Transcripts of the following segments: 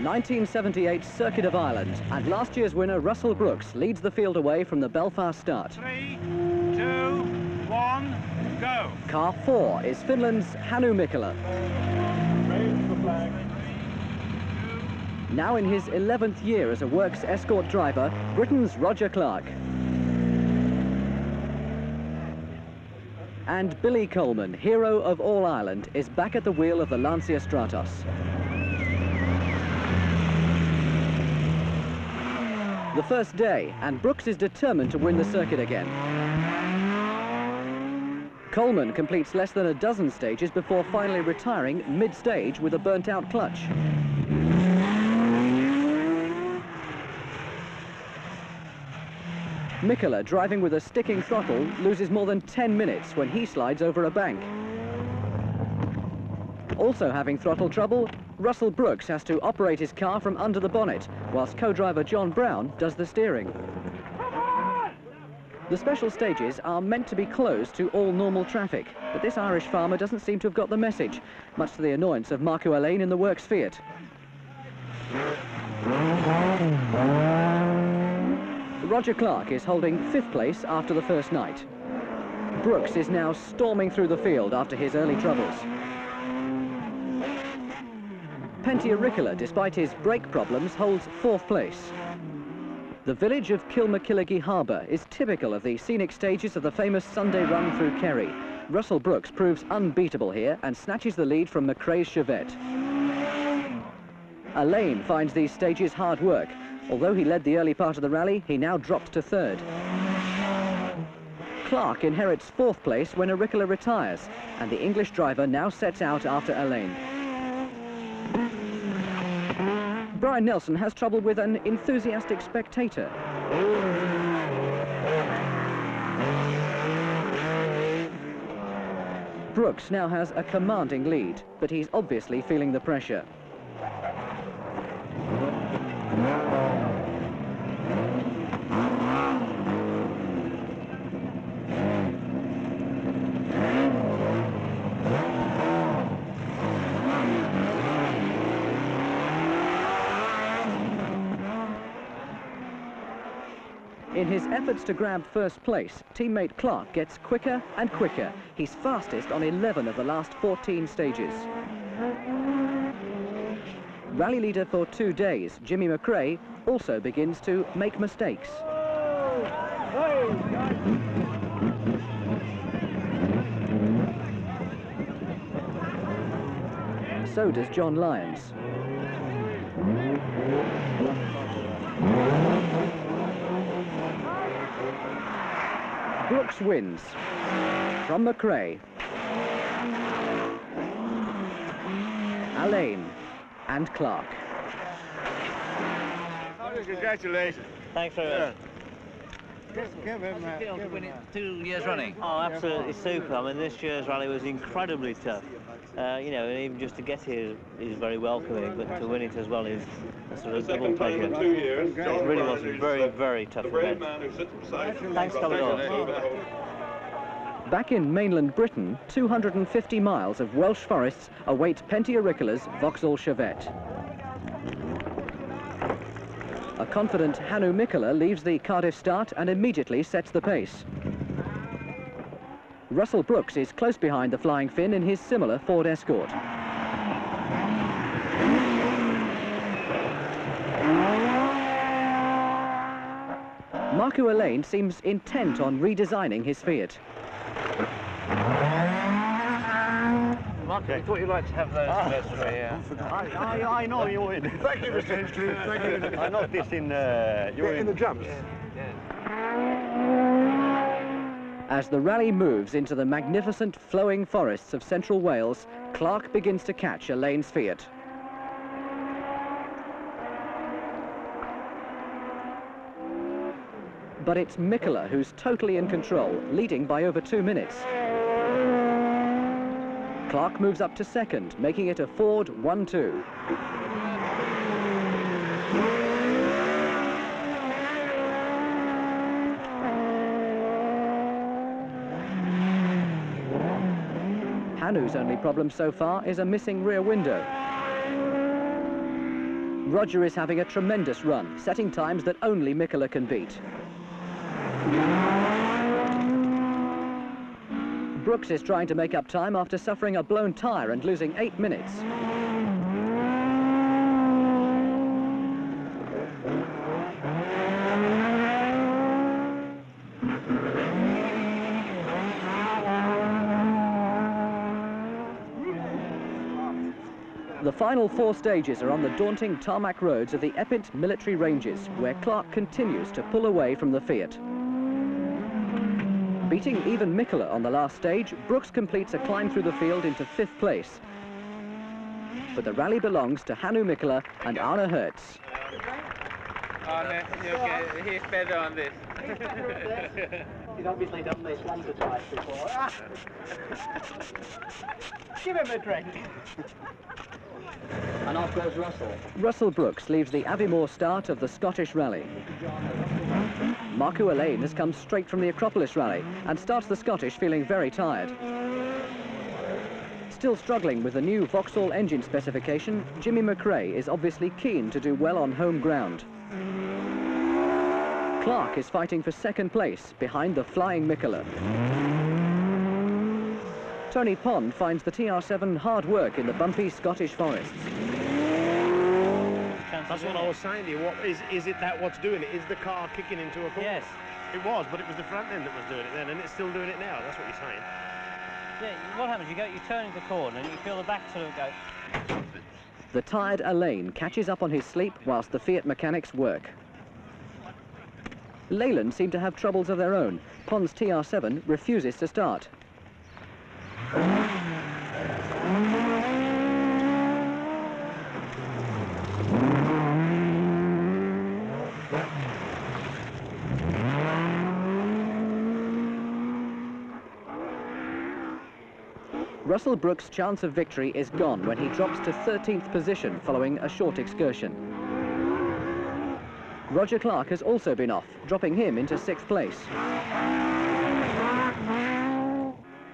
the 1978 Circuit of Ireland, and last year's winner Russell Brookes leads the field away from the Belfast start. Three, two, one, go. Car 4 is Finland's Hannu Mikkola. Now in his 11th year as a works escort driver, Britain's Roger Clark. And Billy Coleman, hero of all Ireland, is back at the wheel of the Lancia Stratos. The first day, and Brookes is determined to win the circuit again. Coleman completes less than a dozen stages before finally retiring mid-stage with a burnt-out clutch. Mikkola, driving with a sticking throttle, loses more than 10 minutes when he slides over a bank. Also having throttle trouble, Russell Brookes has to operate his car from under the bonnet, whilst co-driver John Brown does the steering. The special stages are meant to be closed to all normal traffic, but this Irish farmer doesn't seem to have got the message, much to the annoyance of Markku Alen in the works Fiat. Roger Clark is holding fifth place after the first night. Brookes is now storming through the field after his early troubles. Pentti Airikkala, despite his brake problems, holds fourth place. The village of Kilmakilligee Harbour is typical of the scenic stages of the famous Sunday run through Kerry. Russell Brookes proves unbeatable here and snatches the lead from McRae's Chevette. Alen finds these stages hard work, Although he led the early part of the rally, he now drops to third. Clark inherits fourth place when Airikkala retires, and the English driver now sets out after Alen. Brian Nelson has trouble with an enthusiastic spectator. Brookes now has a commanding lead, but he's obviously feeling the pressure. In his efforts to grab first place, teammate Clark gets quicker and quicker. He's fastest on 11 of the last 14 stages. Rally leader for two days, Jimmy McRae, also begins to make mistakes. So does John Lyons. Brookes wins. From McRae. Alen and Clark. Congratulations. Thanks very much. Give him that. Uh, feel to win it uh, two years running. Oh, absolutely super. I mean, this year's rally was incredibly tough. Uh, you know, and even just to get here is very welcoming, but to win it as well is a sort of double Second pleasure. years. It really was a very, very tough event. man who sits beside you. Thanks, Commodore. Back in mainland Britain, 250 miles of Welsh forests await Pentti Airikkala's Vauxhall Chevette. A confident Hannu Mikkola leaves the Cardiff start and immediately sets the pace. Russell Brookes is close behind the Flying Finn in his similar Ford Escort. Markku Alen seems intent on redesigning his Fiat. Mark, I thought you'd like to have those anniversary, yeah. I, I, I know you win. Thank you, Mr. Hinckley. Thank you. I know this in uh, you're in the jumps. As the rally moves into the magnificent flowing forests of central Wales, Clark begins to catch Alen's Fiat. But it's Mikkola who's totally in control, leading by over two minutes. Clark moves up to second, making it a Ford 1-2. Hannu's only problem so far is a missing rear window. Roger is having a tremendous run, setting times that only Mikkola can beat. Brookes is trying to make up time after suffering a blown tyre and losing eight minutes. Final four stages are on the daunting tarmac roads of the Epynt military ranges, where Clark continues to pull away from the Fiat. Beating even Mikkola on the last stage, Brookes completes a climb through the field into fifth place. But the rally belongs to Hannu Mikkola and Arne Hertz. Arne, okay, he's better on this. He's obviously done this once or twice before. Give him a drink. and off goes Russell. Russell Brookes leaves the Aviemore start of the Scottish Rally. Markku Alen has come straight from the Acropolis Rally and starts the Scottish feeling very tired. Still struggling with the new Vauxhall engine specification, Jimmy McRae is obviously keen to do well on home ground. Clark is fighting for second place behind the flying Mikkola. Tony Pond finds the TR7 hard work in the bumpy Scottish forests. That's what I was saying to you. What is is it that what's doing it? Is the car kicking into a corner? Yes. It was, but it was the front end that was doing it then, and it's still doing it now. That's what you're saying. Yeah, what happens? You go, you turn into the corner and you feel the back sort of go. The tired Alen catches up on his sleep whilst the Fiat mechanics work. Leyland seem to have troubles of their own. Pond's TR7 refuses to start. Russell Brookes' chance of victory is gone when he drops to 13th position following a short excursion. Roger Clark has also been off, dropping him into sixth place.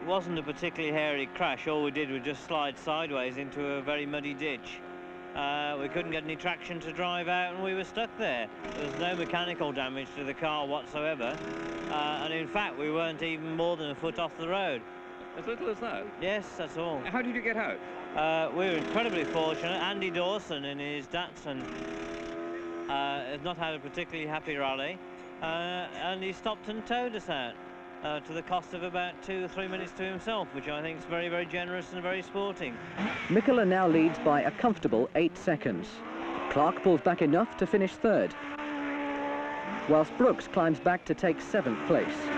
It wasn't a particularly hairy crash. All we did was just slide sideways into a very muddy ditch. Uh, we couldn't get any traction to drive out and we were stuck there. There was no mechanical damage to the car whatsoever. Uh, and in fact, we weren't even more than a foot off the road. As little as that. Yes, that's all. How did you get out? Uh, we were incredibly fortunate. Andy Dawson in his Datsun uh, has not had a particularly happy rally. Uh, and he stopped and towed us out uh, to the cost of about two or three minutes to himself, which I think is very, very generous and very sporting. Mikkola now leads by a comfortable eight seconds. Clark pulls back enough to finish third, whilst Brookes climbs back to take seventh place.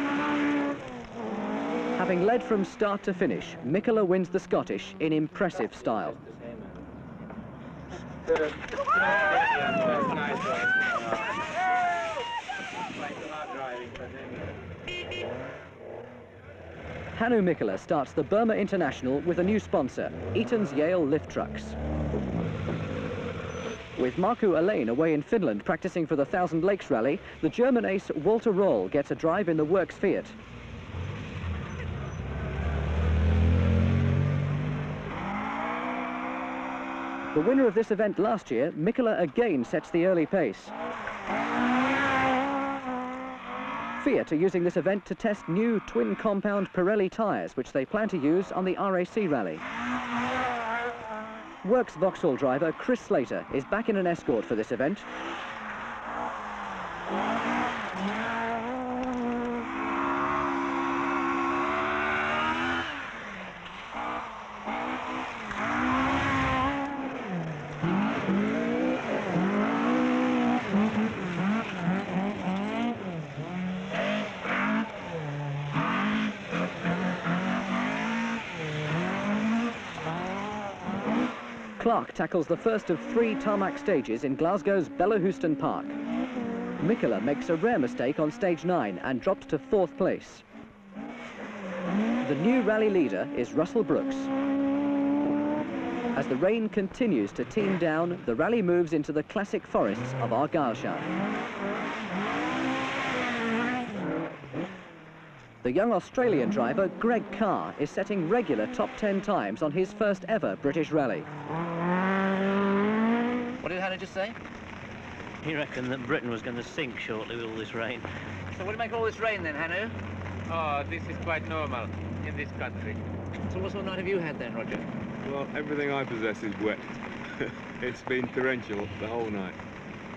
Having led from start to finish, Mikkola wins the Scottish in impressive style. Hannu Mikkola starts the Burmah International with a new sponsor, Eaton's Yale Lift Trucks. With Markku Alen away in Finland practicing for the Thousand Lakes Rally, the German ace Walter Röhrl gets a drive in the Works Fiat. The winner of this event last year, Mikkola again sets the early pace. Fiat are using this event to test new twin compound Pirelli tyres, which they plan to use on the RAC rally. Works Vauxhall driver Chris Slater is back in an escort for this event. Clark tackles the first of three tarmac stages in Glasgow's Bellahouston Park. Mikkola makes a rare mistake on stage nine and drops to fourth place. The new rally leader is Russell Brooks. As the rain continues to team down, the rally moves into the classic forests of Argyllshire. The young Australian driver Greg Carr is setting regular top 10 times on his first ever British rally. What did, how just say? He reckoned that Britain was going to sink shortly with all this rain. So what do you make of all this rain then, Hannu? Oh, this is quite normal in this country. So what sort of night have you had then, Roger? Well, everything I possess is wet. it's been torrential the whole night.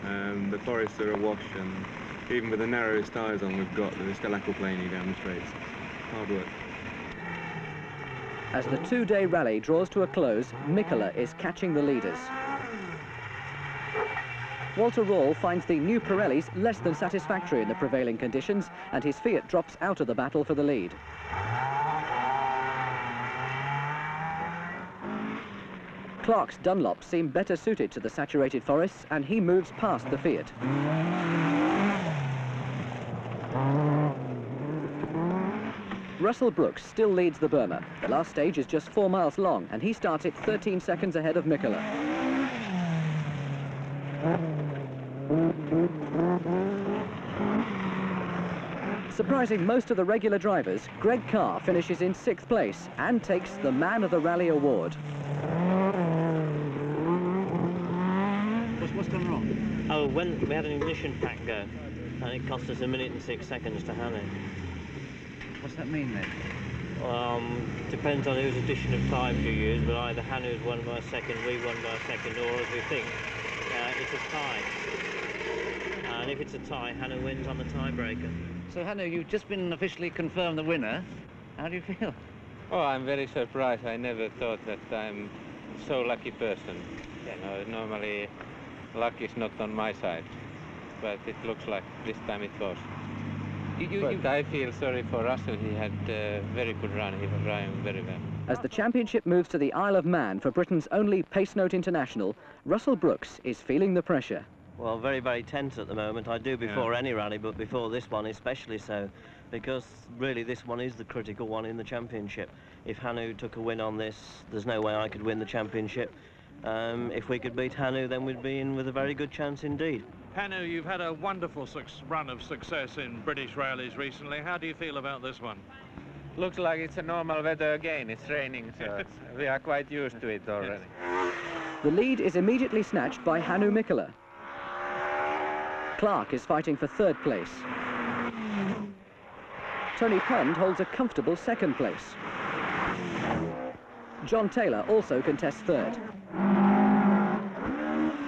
Um, the forests are awash, and even with the narrowest tyres on we've got, they're still aquaplaning down the straights. Hard work. As the two-day rally draws to a close, Mikkola is catching the leaders. Walter Röhrl finds the new Pirellis less than satisfactory in the prevailing conditions, and his Fiat drops out of the battle for the lead. Clark's Dunlop seem better suited to the saturated forests, and he moves past the Fiat. Russell Brookes still leads the Burmah. The last stage is just four miles long, and he starts it 13 seconds ahead of Mikkola. Surprising most of the regular drivers, Greg Carr finishes in sixth place and takes the Man of the Rally award. What's, what's gone wrong? Oh, when we had an ignition pack go, and it cost us a minute and six seconds to hand it. What's that mean then? Um, depends on whose edition of times you use, but either Hannu's won by a second, we won by a second, or as we think, uh, it's a tie. And if it's a tie, Hannu wins on the tiebreaker. So Hannu, you've just been officially confirmed the winner. How do you feel? Oh, I'm very surprised. I never thought that I'm so lucky person. You know, normally luck is not on my side, but it looks like this time it was. You, you, But you- I feel sorry for Russell. He had a very good run. He was driving very well. As the championship moves to the Isle of Man for Britain's only Pace Note International, Russell Brookes is feeling the pressure. Well, very, very tense at the moment. I do before any rally, but before this one especially so, because really this one is the critical one in the championship. If Hannu took a win on this, there's no way I could win the championship. Um, if we could beat Hannu, then we'd be in with a very good chance indeed. Hannu, you've had a wonderful run of success in British rallies recently. How do you feel about this one? Looks like it's a normal weather again. It's raining, so we are quite used to it already. The lead is immediately snatched by Hannu Mikkola. Clark is fighting for third place. Tony Pond holds a comfortable second place. John Taylor also contests third.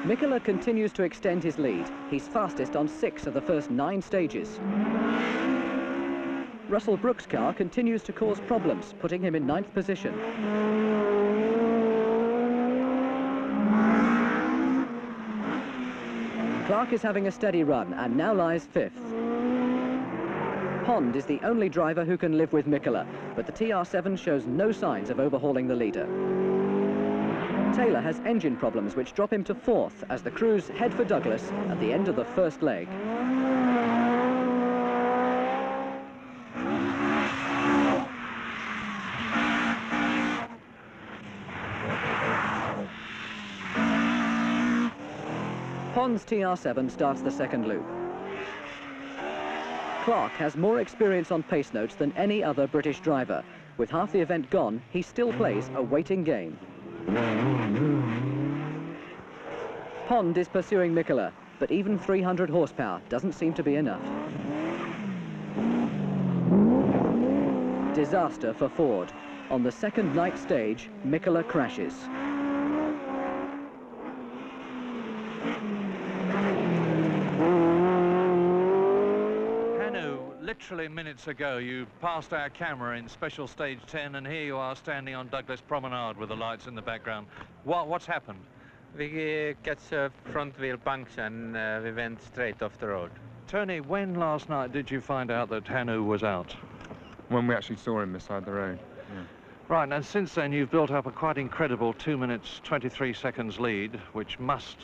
Mikkola continues to extend his lead. He's fastest on six of the first nine stages. Russell Brookes' car continues to cause problems, putting him in ninth position. Clark is having a steady run and now lies fifth. Pond is the only driver who can live with Mikkola, but the TR7 shows no signs of overhauling the leader. Taylor has engine problems which drop him to fourth as the crews head for Douglas at the end of the first leg. Pond's TR7 starts the second loop. Clark has more experience on pace notes than any other British driver. With half the event gone, he still plays a waiting game. Pond is pursuing Mikkola, but even 300 horsepower doesn't seem to be enough. Disaster for Ford. On the second night stage, Mikkola crashes. Hannu, literally minutes ago, you passed our camera in special stage 10, and here you are standing on Douglas Promenade with the lights in the background. What, what's happened? We uh, catch a front wheel puncture and uh, we went straight off the road. Tony, when last night did you find out that Hannu was out? When we actually saw him beside the road. Right, and since then you've built up a quite incredible 2 minutes 23 seconds lead, which must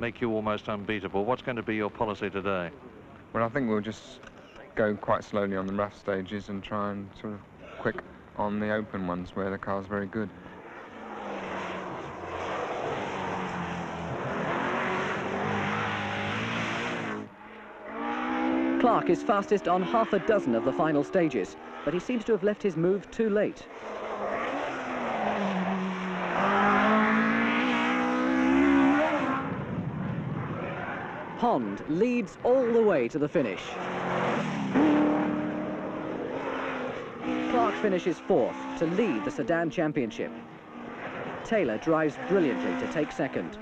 make you almost unbeatable. What's going to be your policy today? Well, I think we'll just go quite slowly on the rough stages and try and sort of quick on the open ones where the car's very good. Clark is fastest on half a dozen of the final stages, but he seems to have left his move too late. Pond leads all the way to the finish. Clark finishes fourth to lead the Sedan Championship. Taylor drives brilliantly to take second.